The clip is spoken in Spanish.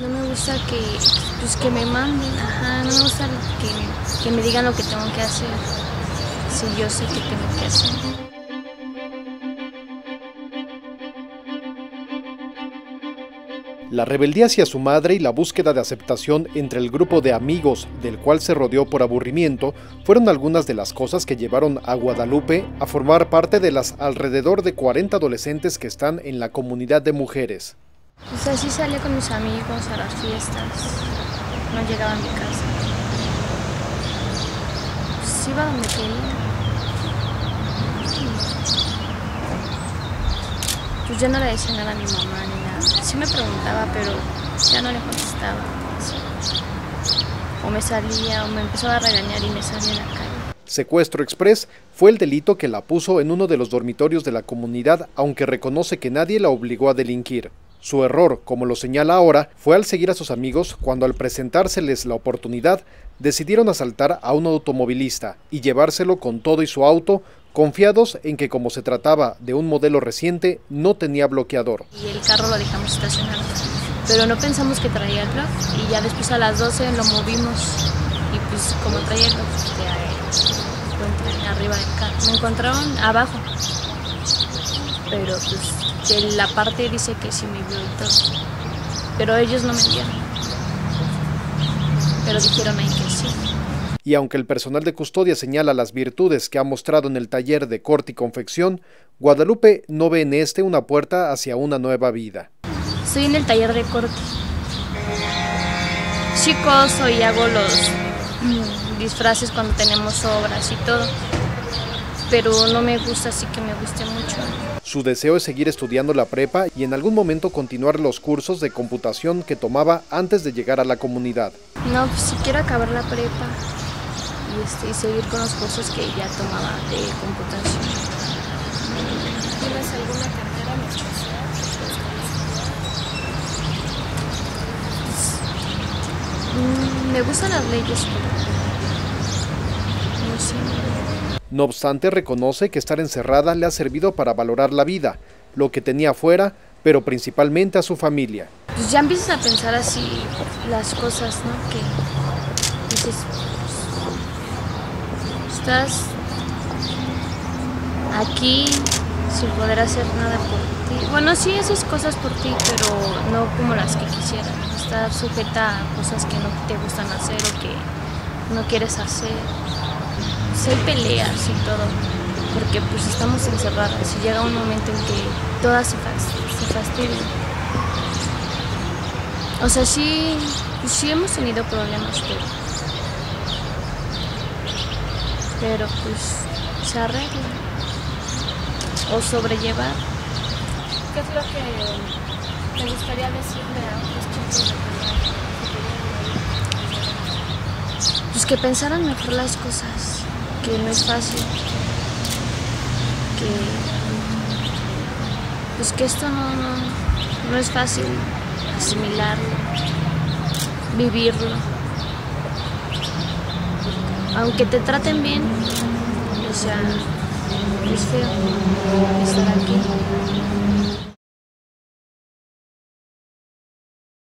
No me gusta que, pues, que me manden, ajá, no me gusta que, que me digan lo que tengo que hacer, si yo sé que tengo que hacer. La rebeldía hacia su madre y la búsqueda de aceptación entre el grupo de amigos del cual se rodeó por aburrimiento fueron algunas de las cosas que llevaron a Guadalupe a formar parte de las alrededor de 40 adolescentes que están en la comunidad de mujeres. Pues así salía con mis amigos a las fiestas, no llegaba a mi casa. Pues iba donde quería. Pues yo no le decía nada a mi mamá ni nada. Sí me preguntaba, pero ya no le contestaba. O me salía o me empezó a regañar y me salía a la calle. Secuestro express fue el delito que la puso en uno de los dormitorios de la comunidad, aunque reconoce que nadie la obligó a delinquir. Su error, como lo señala ahora, fue al seguir a sus amigos cuando al presentárseles la oportunidad decidieron asaltar a un automovilista y llevárselo con todo y su auto confiados en que como se trataba de un modelo reciente, no tenía bloqueador. Y el carro lo dejamos estacionado, pero no pensamos que traía el block y ya después a las 12 lo movimos y pues como traía block, ya encontré arriba del carro. Me encontraron abajo, pero pues de la parte dice que sí me vio y todo, pero ellos no me vieron. Pero dijeron ahí que sí y aunque el personal de custodia señala las virtudes que ha mostrado en el taller de corte y confección, Guadalupe no ve en este una puerta hacia una nueva vida. Estoy en el taller de corte. Sí coso y hago los disfraces cuando tenemos obras y todo, pero no me gusta así que me guste mucho. Su deseo es seguir estudiando la prepa y en algún momento continuar los cursos de computación que tomaba antes de llegar a la comunidad. No, pues si quiero acabar la prepa y, este, y seguir con los cursos que ya tomaba de computación. ¿Tienes alguna carrera en especial? Mm, me gustan las leyes, pero no sé. No obstante, reconoce que estar encerrada le ha servido para valorar la vida, lo que tenía afuera, pero principalmente a su familia. Pues ya empiezas a pensar así las cosas, ¿no? Que dices, estás aquí sin poder hacer nada por ti. Bueno, sí haces cosas por ti, pero no como las que quisieras. Estás sujeta a cosas que no te gustan hacer o que no quieres hacer. Sí hay peleas y todo, porque pues estamos encerradas y llega un momento en que todas se, se fastidian. O sea, sí, sí hemos tenido problemas, pero pero pues se arregla o sobrellevar. ¿Qué es lo que te gustaría decirle a Pues que pensaran mejor las cosas, que no es fácil, que pues que esto no, no, no es fácil asimilarlo, vivirlo aunque te traten bien, o sea, es feo estar aquí.